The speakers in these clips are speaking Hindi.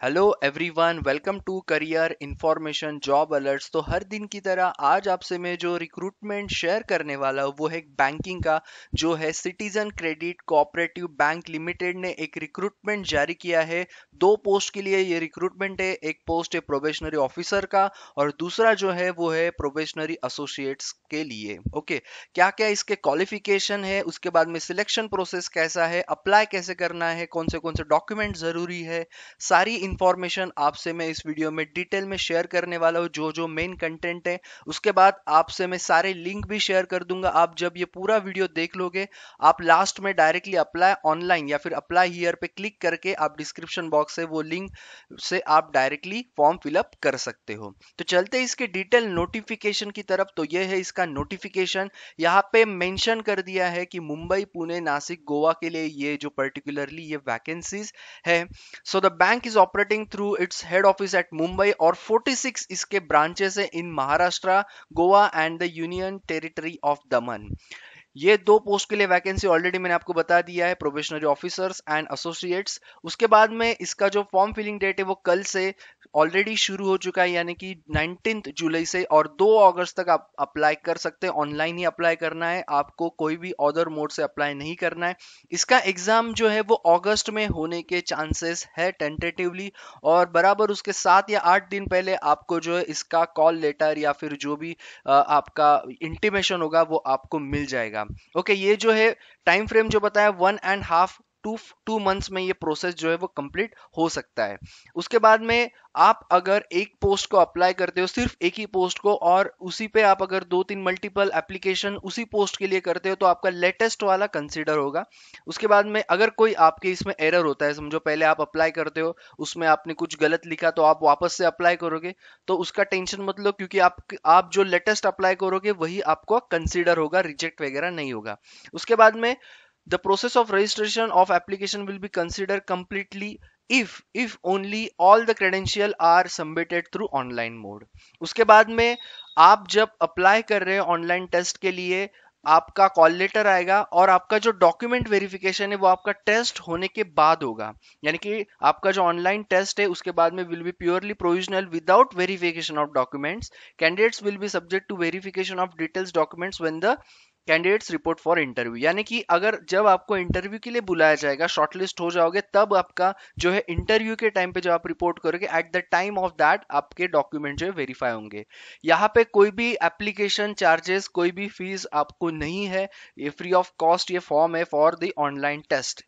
Hello everyone welcome to career information job alerts तो हर दिन की तरह आज आपसे मैं जो रिक्रूटमेंट शेयर करने वाला हूँ, वो है बैंकिंग का, जो है citizen credit cooperative bank limited ने एक रिक्रूटमेंट जारी किया है। दो पोस्ट के लिए ये रिक्रूटमेंट है, एक पोस्ट है प्रोबेशनरी ऑफिसर का और दूसरा जो है वो है प्रोबेशनरी एसोसिएट्स के लिए। ओके क्या क्या इसके क्वालिफिकेशन है, उसके बाद में सिलेक्शन प्रोसेस कैसा है अप्लाई कैसे करना है, कौन से कौन से डॉक्यूमेंट ज़रूरी है, सारी इंफॉर्मेशन आपसे मैं इस वीडियो में डिटेल में शेयर करने वाला हूँ जो जो मेन कंटेंट है। उसके बाद आपसे मैं सारे लिंक भी शेयर कर दूँगा। आप जब ये पूरा वीडियो देख लोगे, आप लास्ट में डायरेक्टली अप्लाई ऑनलाइन या फिर अप्लाई हियर पे क्लिक करके आप डिस्क्रिप्शन बॉक्स से वो लिंक से आप डायरेक्टली फॉर्म फिलअप कर सकते हो। तो चलते इसके डिटेल नोटिफिकेशन की तरफ़। तो ये है इसका नोटिफिकेशन यहाँ पे मेंशन कर दिया है कि मुंबई, पुणे, नासिक, गोवा के लिए ये जो पर्टिकुलरली ये वैकेंसीज है। So the bank is operating through its head office at Mumbai और 46 इसके ब्रांचेस हैं in Maharashtra Goa and the union territory of Daman ये दो पोस्ट के लिए वैकेंसी ऑलरेडी मैंने आपको बता दिया है प्रोफेशनल ऑफिसर्स एंड एसोसिएट्स उसके बाद में इसका जो फॉर्म फिलिंग डेट है वो कल से ऑलरेडी शुरू हो चुका है, यानी कि नाइनटीन जुलाई से और 2 अगस्त तक आप अप्लाई कर सकते हैं ऑनलाइन ही अप्लाई करना है, आपको कोई भी अदर मोड से अप्लाई नहीं करना है. इसका एग्ज़ाम जो है वो अगस्त में होने के चांसेस है टेंटेटिवली और बराबर उसके सात या आठ दिन पहले आपको जो है इसका कॉल लेटर या फिर जो भी आपका इंटीमेशन होगा वो आपको मिल जाएगा. ओके ये जो है टाइम फ्रेम जो बताया one and half to two months में ये प्रोसेस जो है वो कंप्लीट हो सकता है। उसके बाद में आप अगर एक पोस्ट को अप्लाई करते हो, सिर्फ़ एक ही पोस्ट को और उसी पे आप अगर दो तीन मल्टीपल एप्लीकेशन उसी पोस्ट के लिए करते हो तो आपका लेटेस्ट वाला कंसिडर होगा। उसके बाद में अगर कोई आपके इसमें एरर होता है, समझो पहले आप अप्लाई करते हो, उसमें आपने कुछ गलत लिखा तो आप वापस से अप्लाई करोगे तो उसका टेंशन मत लो, क्योंकि आप आप जो लेटेस्ट अप्लाई करोगे, वही आपको कंसिडर होगा रिजेक्ट वगैरह नहीं होगा। उसके बाद में the process of registration of application will be considered completely if if only all the credential are submitted through online mode. उसके बाद में आप जब अप्लाई कर रहे हैं ऑनलाइन टेस्ट के लिए, आपका कॉल लेटर आएगा और आपका जो डॉक्यूमेंट वेरिफिकेशन है वो आपका टेस्ट होने के बाद होगा। यानी कि आपका जो ऑनलाइन टेस्ट है, उसके बाद में will be purely provisional without verification of documents candidates will be subject to verification of details documents when the candidates report for interview यानी कि अगर जब आपको इंटरव्यू के लिए बुलाया जाएगा शॉर्टलिस्ट हो जाओगे, तब आपका जो है इंटरव्यू के टाइम पे जब आप रिपोर्ट करोगे at the time of that आपके डॉक्यूमेंट जो है वेरीफाई होंगे। यहाँ पे कोई भी एप्लीकेशन चार्जेस कोई भी फ़ीस आपको नहीं है, ये फ्री ऑफ़ कॉस्ट ये फॉर्म है for the online test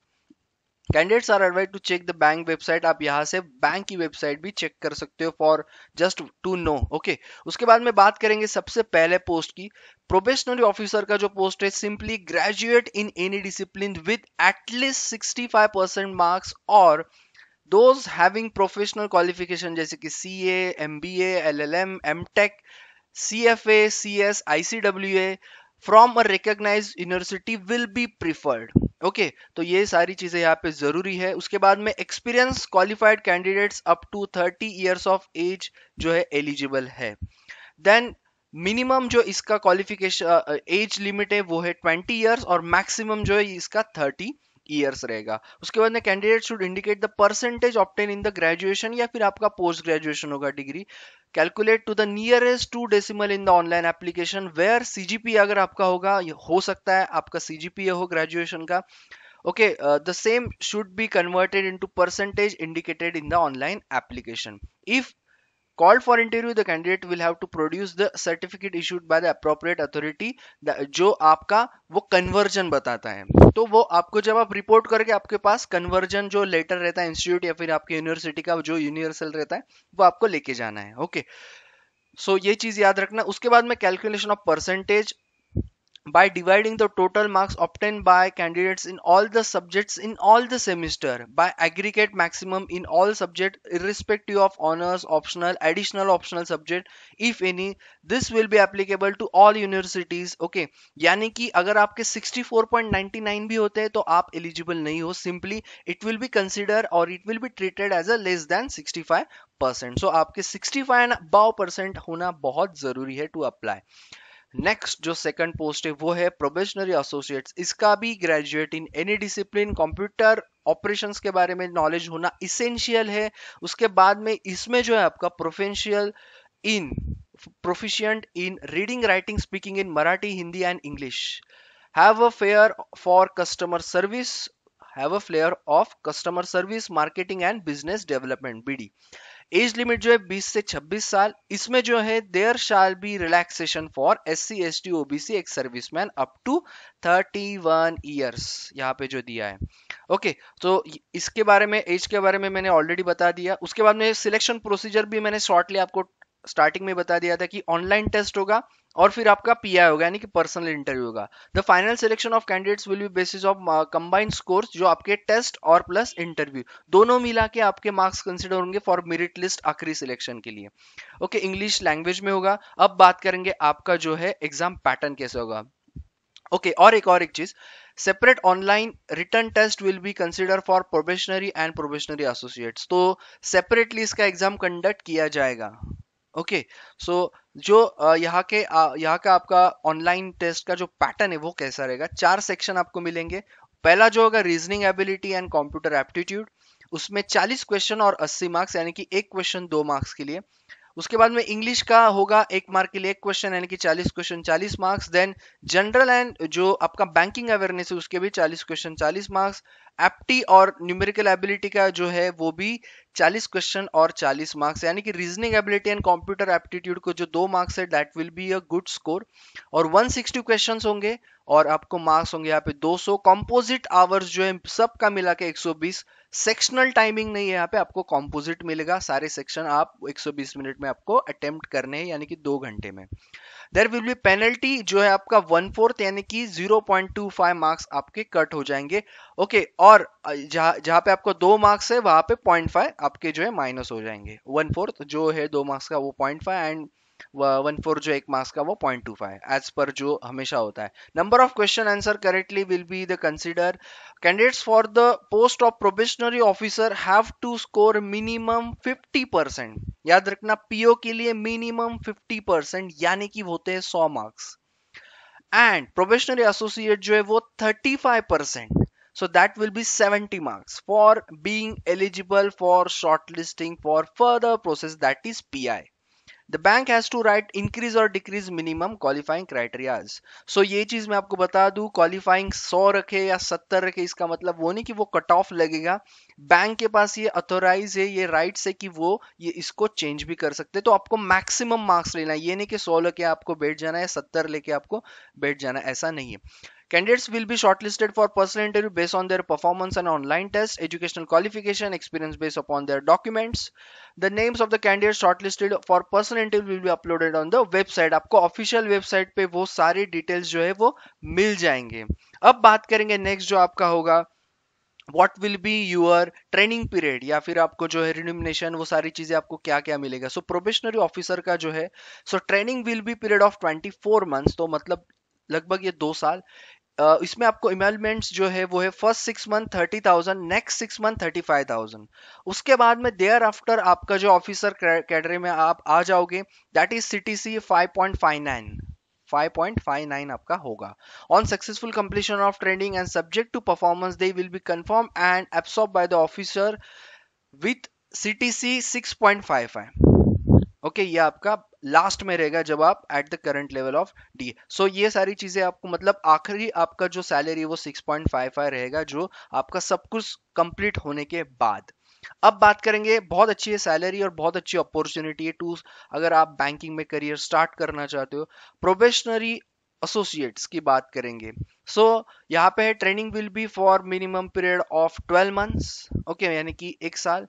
candidates are advise to check the bank website आप यहाँ से बैंक की वेबसाइट भी चेक कर सकते हो for just to know okay उसके बाद में बात करेंगे सबसे पहले पोस्ट की। प्रोफेशनल ऑफिसर का जो पोस्ट है simply graduate in any discipline with at least 65 percent marks और दोज हैविंग प्रोफेशनल क्वालिफिकेशन जैसे कि C A M B L L M M tech C F A C S I C okay तो ये सारी चीज़ें यहाँ पे ज़रूरी है। उसके बाद में experience qualified candidates up to thirty years of age जो है एलिजिबल है। देन मिनिमम जो इसका क्वालिफिकेशन एज लिमिट है वो है ट्वेंटी ईयर्स और मैक्सिमम जो है इसका थर्टी ईयर्स रहेगा। उसके बाद में candidate should indicate the percentage obtain in the graduation या फिर आपका पोस्ट ग्रेजुएशन होगा degree calculate to the nearest two decimal in the online application where CGP अगर आपका होगा हो सकता है आपका सीजीपी हो ग्रेजुएशन का। Okay uh, the same should be converted into percentage indicated in the online application if called for interview the candidate will have to produce the certificate issued by the appropriate authority. जो आपका वो कन्वर्जन बताता है। तो वो आपको जब आप रिपोर्ट करके आपके पास कन्वर्जन जो लेटर रहता है इंस्टीट्यूट या फिर आपकी यूनिवर्सिटी का जो यूनिवर्सल रहता है वो आपको लेके जाना है ओके सो so, ये चीज़ याद रखना। उसके बाद में calculation of percentage by dividing the total marks obtained by candidates in all the subjects in all the semester by aggregate maximum in all subject irrespective of honors optional additional optional subject if any this will be applicable to all universities okay यानी कि अगर आपके 64.99 भी होते हैं तो आप एलिजिबल नहीं हो simply it will be consider और it will be treated as a less than 65 percent so आपके 65 एंड अबाव परसेंट होना बहुत ज़रूरी है टू अप्लाई नेक्स्ट जो सेकंड पोस्ट है, वो है प्रोबेशनरी एसोसिएट्स इसका भी graduate in any discipline computer operations के बारे में नॉलेज होना इसेंशियल है। उसके बाद में इसमें जो है आपका proficient in proficient in reading writing speaking in Marathi Hindi and English have a fair for customer service have a flair of customer service marketing and business development BD age limit जो है 20 से 26 साल इसमें जो है there shall be relaxation for S C S T OBC ex serviceman up to 31 years यहाँ पे जो दिया है। ओके okay, तो इसके बारे में एज के बारे में मैंने ऑलरेडी बता दिया। उसके बाद में सिलेक्शन प्रोसीजर भी मैंने शॉर्टली आपको स्टार्टिंग में बता दिया था कि ऑनलाइन टेस्ट होगा और फिर आपका पीआई होगा यानी कि पर्सनल इंटरव्यू होगा। The final selection of candidates will be basis of combined scores जो आपके टेस्ट और प्लस इंटरव्यू दोनों मिला के आपके मार्क्स कंसिडर होंगे फॉर मेरिट लिस्ट आखिरी सिलेक्शन के लिए। ओके इंग्लिश लैंग्वेज में होगा। अब बात करेंगे आपका जो है एग्ज़ाम पैटर्न कैसे होगा। ओके okay, और एक और एक चीज़। Separate online written test will be consider for probationary and probationary associates तो सेपरेटली इसका एग्ज़ाम कंडक्ट किया जाएगा। ओके, सो जो यहाँ के यहाँ का आपका ऑनलाइन टेस्ट का जो पैटर्न है वो कैसा रहेगा? चार सेक्शन आपको मिलेंगे। पहला जो होगा reasoning ability and computer aptitude उसमें 40 क्वेश्चन और 80 मार्क्स यानी कि एक क्वेश्चन दो मार्क्स के लिए। उसके बाद में इंग्लिश का होगा एक मार्क के लिए एक क्वेश्चन यानी कि 40 question 40 marks then general and जो आपका बैंकिंग अवेयरनेस है उसके भी 40 क्वेश्चन 40 मार्क्स एप्टी और न्यूमेरिकल एबिलिटी का जो है वो भी 40 क्वेश्चन और 40 मार्क्स यानी कि reasoning ability and computer aptitude को जो दो मार्क्स है that will be a good score और 160 क्वेश्चंस होंगे और आपको मार्क्स होंगे यहाँ पे 200 कंपोजिट आवर्स जो है सबका मिला के 120 सेक्शनल टाइमिंग नहीं है यहाँ पे आपको कॉम्पोजिट मिलेगा। सारे सेक्शन आप 120 मिनट में आपको अटेम्प्ट करने हैं यानी कि दो घंटे में। देर विल बी पेनल्टी जो है आपका वन फोर्थ यानी कि 0.25 मार्क्स आपके कट हो जाएँगे। ओके okay, और जहाँ पे आपको दो मार्क्स है वहाँ पे 0.5 आपके जो है माइनस हो जाएँगे। वन फोर्थ जो है दो मार्क्स का वो 0.5 एंड वन फोर जो एक मार्क्स का वो point two five as per जो हमेशा होता है। Number of question answer correctly will be the consider candidates for the post of probationary officer have to score minimum 50 percent याद रखना पीओ के लिए मिनिमम 50 परसेंट यानी कि होते हैं 100 मार्क्स एंड प्रोबेशनरी एसोसिएट जो है वो 35 percent so that will be 70 marks for being eligible for shortlisting for further process, that is pi the bank has to right increase और decrease minimum qualifying criterias so ये चीज़ मैं आपको बता दूँ क्वालिफाइंग 100 रखे या 70 रखे, इसका मतलब वो नहीं कि वो कट ऑफ़ लगेगा। बैंक के पास ये अथोराइज है, ये राइट्स है कि वो ये इसको चेंज भी कर सकते तो आपको मैक्सिमम मार्क्स लेना है। ये नहीं कि 100 लेके आपको बैठ जाना है 70 लेके आपको बैठ जाना ऐसा नहीं है। Candidates will be shortlisted for personal interview based on their performance and online test, educational qualification, experience based upon their documents. The names of the candidates shortlisted for personal interview will be uploaded on the website. आपको official website पे वो सारी details जो है वो मिल जाएँगे अब बात करेंगे next जो आपका होगा what will be your training period या फिर आपको जो है रिन्यूमिनेशन वो सारी चीज़ें आपको क्या क्या मिलेगा सो प्रोबेशनरी ऑफिसर का जो है so training will be period of 24 months तो मतलब लगभग ये दो साल इसमें आपको इमेलमेंट्स जो है, वो है first six month thirty thousand next six month thirty five thousand उसके बाद में देयर आफ्टर आपका जो ऑफिसर कैडरे में आप आ जाओगे that is C T C five point five nine 5.59 आपका होगा। On successful completion of training and subject to performance they will be confirm and absorb by the officer with CTC 6.55 okay okay, ये आपका लास्ट में रहेगा जब आप at the current level of D so ये सारी चीज़ें आपको मतलब आखिरी आपका जो सैलरी वो 6.55 रहेगा जो आपका सब कुछ कंप्लीट होने के बाद। अब बात करेंगे बहुत अच्छी है सैलरी और बहुत अच्छी अपॉर्चुनिटी है। टू अगर आप बैंकिंग में करियर स्टार्ट करना चाहते हो प्रोफेशनरी एसोसिएट्स की बात करेंगे। सो so, यहाँ पे है training will be for minimum period of 12 months okay यानी कि एक साल।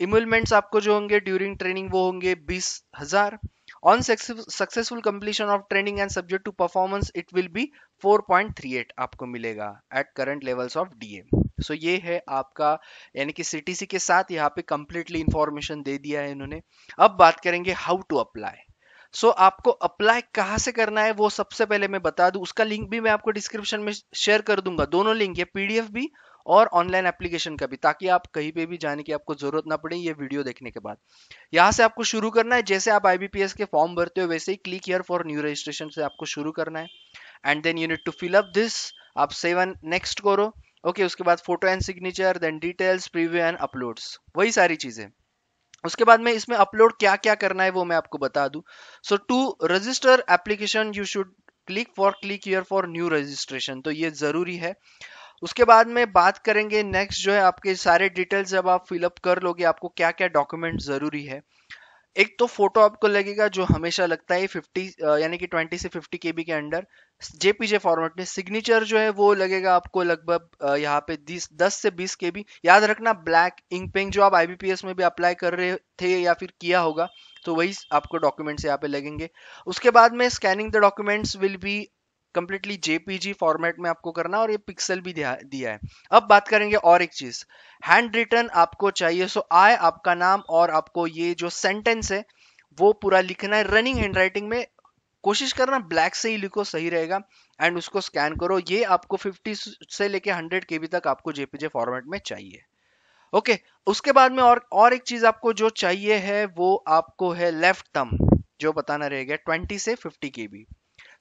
इमुलमेंट्स आपको जो होंगे ड्यूरिंग ट्रेनिंग वो होंगे बीस हज़ार. On successful completion of training and subject to performance it will be 4.38 आपको मिलेगा at current levels of DA so ये है आपका, यानी कि सीटीसी के साथ यहाँ पे कंप्लीटली इंफॉर्मेशन दे दिया है इन्होंने. अब बात करेंगे हाउ टू अप्लाई सो आपको अप्लाई कहाँ से करना है वो सबसे पहले मैं बता दूँ. उसका लिंक भी मैं आपको डिस्क्रिप्शन में शेयर कर दूँगा. दोनों लिंक है पीडीएफ भी और ऑनलाइन एप्लीकेशन का भी, ताकि आप कहीं पे भी जाने की आपको ज़रूरत ना पड़े ये वीडियो देखने के बाद। यहाँ से आपको शुरू करना है, जैसे आप आईबीपीएस के फॉर्म भरते हो, वैसे ही click here for new registration से आपको शुरू करना है। And then you need to fill up this आप सेवन नेक्स्ट करो। ओके उसके बाद photo and signature then details preview and uploads वही सारी चीज़ें। उसके बाद में इसमें अपलोड क्या क्या करना है वो मैं आपको बता दूँ। So to register application you should click for click here for new registration तो ये ज़रूरी है। उसके बाद में बात करेंगे नेक्स्ट जो है आपके सारे डिटेल्स जब आप फिलअप कर लोगे, आपको क्या क्या डॉक्यूमेंट ज़रूरी है। एक तो फ़ोटो आपको लगेगा जो हमेशा लगता है 50 यानी कि 20 से 50 के के अंडर जेपीजे फॉर्मेट में सिग्नेचर जो है वो लगेगा आपको लगभग यहाँ पे 10 10 से 20 के याद रखना ब्लैक इंक पेंग जो आप आईबीपीएस में भी अप्लाई कर रहे थे या फिर किया होगा तो वही आपको डॉक्यूमेंट्स यहाँ पे लगेंगे। उसके बाद में scanning the documents will be completely JPG format में आपको करना और ये पिक्सल भी दिया, है। अब बात करेंगे और एक चीज़। हैंड रिटर्न आपको चाहिए सो आए आपका नाम और आपको ये जो सेंटेंस है वो पूरा लिखना है। रनिंग हैंड राइटिंग में कोशिश करना ब्लैक से ही लिखो सही रहेगा। एंड उसको स्कैन करो। ये आपको 50 से लेके 100 केबी तक आपको जेपीजे फॉर्मेट में चाहिए। ओके okay, उसके बाद में और और एक चीज़ आपको जो चाहिए है वो आपको है लेफ़्ट थम जो बताना रहेगा 20 से 50 के बी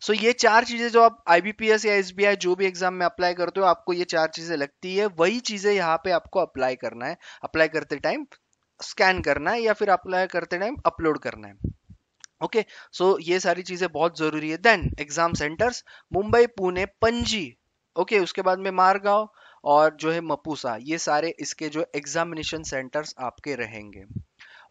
सो so, ये चार चीज़ें जो आप आईबीपीएस या एसबीआई जो भी एग्ज़ाम में अप्लाई करते हो आपको ये चार चीज़ें लगती है। वही चीज़ें यहाँ पे आपको अप्लाई करना है। अप्लाई करते टाइम स्कैन करना है या फिर अप्लाई करते टाइम अपलोड करना है। ओके okay, सो so ये सारी चीज़ें बहुत ज़रूरी है। Then exam centres Mumbai Pune Panaji. Okay okay, उसके बाद में मारगांव और जो है मपूसा। ये सारे इसके जो एग्जामिनेशन सेंटर्स आपके रहेंगे।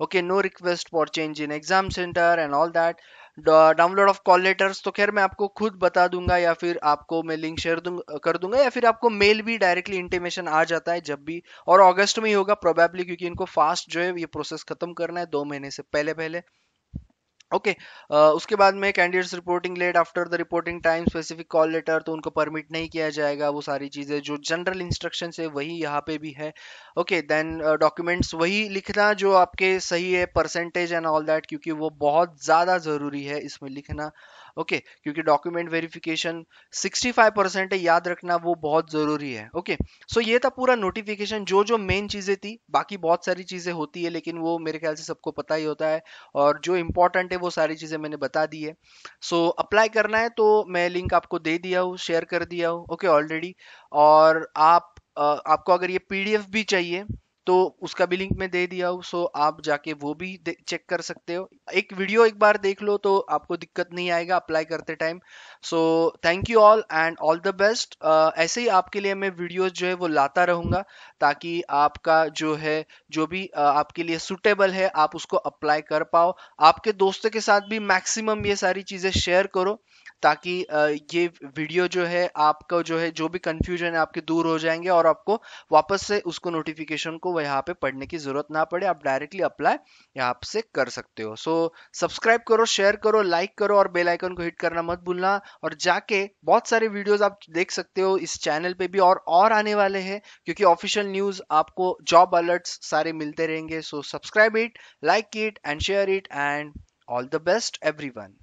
Okay no request for change in exam centre and all that download of call letters तो खैर मैं आपको खुद बता दूँगा या फिर आपको मैं लिंक शेयर कर दूँगा या फिर आपको मेल भी डायरेक्टली इंटीमेशन आ जाता है जब भी, और अगस्त में ही होगा प्रोबेबली क्योंकि इनको फास्ट जो है ये प्रोसेस खत्म करना है दो महीने से पहले पहले ओके okay, uh, उसके बाद में candidates reporting late after the reporting time specific call letter तो उनको परमिट नहीं किया जाएगा वो सारी चीज़ें जो जनरल इंस्ट्रक्शन है वही यहाँ पे भी है। ओके देन डॉक्यूमेंट्स वही लिखना जो आपके सही है परसेंटेज एंड ऑल दैट क्योंकि वो बहुत ज़्यादा ज़रूरी है इसमें लिखना। ओके okay, क्योंकि डॉक्यूमेंट वेरिफिकेशन 65 परसेंट है याद रखना वो बहुत ज़रूरी है। ओके okay, सो so ये था पूरा नोटिफिकेशन जो जो मेन चीज़ें थी बाकी बहुत सारी चीज़ें होती है लेकिन वो मेरे ख्याल से सबको पता ही होता है और जो इंपॉर्टेंट है वो सारी चीज़ें मैंने बता दी है। सो so, अप्लाई करना है तो मैं लिंक आपको दे दिया हूँ शेयर कर दिया हूँ ओके ऑलरेडी और आप आपको अगर ये पीडीएफ भी चाहिए तो उसका भी लिंक मैं दे दिया हूँ सो आप जाके वो भी चेक कर सकते हो। एक वीडियो एक बार देख लो तो आपको दिक्कत नहीं आएगा अप्लाई करते time so thank you all and all the best ऐसे ही आपके लिए मैं वीडियोस जो है वो लाता रहूँगा ताकि आपका जो है जो भी uh, आपके लिए सुटेबल है आप उसको अप्लाई कर पाओ। आपके दोस्तों के साथ भी मैक्सिमम ये सारी चीज़ें शेयर करो। ताकि ये वीडियो जो है, आपका जो है, जो भी कंफ्यूजन है, आपके दूर हो जाएँगे और आपको वापस से उसको नोटिफिकेशन को यहाँ पे पढ़ने की ज़रूरत ना पड़े। आप डायरेक्टली अप्लाई यहाँ से कर सकते हो। सो सब्सक्राइब करो शेयर करो लाइक करो और बेल आइकन को हिट करना मत भूलना। और जाके बहुत सारे वीडियोस आप देख सकते हो इस चैनल पे भी और और आने वाले हैं, क्योंकि ऑफिशियल न्यूज़ आपको जॉब अलर्ट्स सारे मिलते रहेंगे। So subscribe it like it and share it and all the best everyone